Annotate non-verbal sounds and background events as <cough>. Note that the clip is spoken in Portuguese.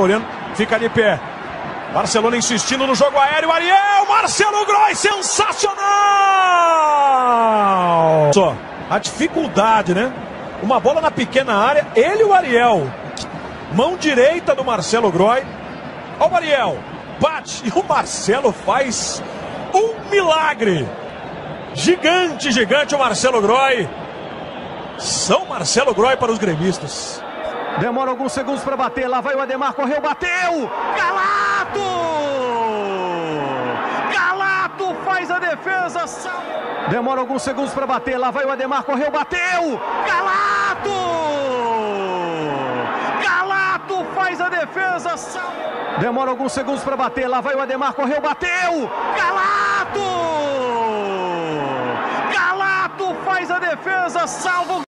Olhando, fica de pé. Barcelona insistindo no jogo aéreo. Ariel, Marcelo Groy, sensacional! Só a dificuldade, né? Uma bola na pequena área, ele e o Ariel. Mão direita do Marcelo Groy. Olha o Ariel, bate <laughs> e o Marcelo faz um milagre. Gigante, gigante o Marcelo Groy. São Marcelo Groy para os gremistas. Demora alguns segundos para bater. Lá vai o Ademar, correu, bateu! Galato! Galato faz a defesa. Demora alguns segundos para bater. Lá vai o Ademar, correu, bateu! Galato! Galato faz a defesa. Demora alguns segundos para bater. Lá vai o Ademar, correu, bateu! Galato! Galato faz a defesa, salva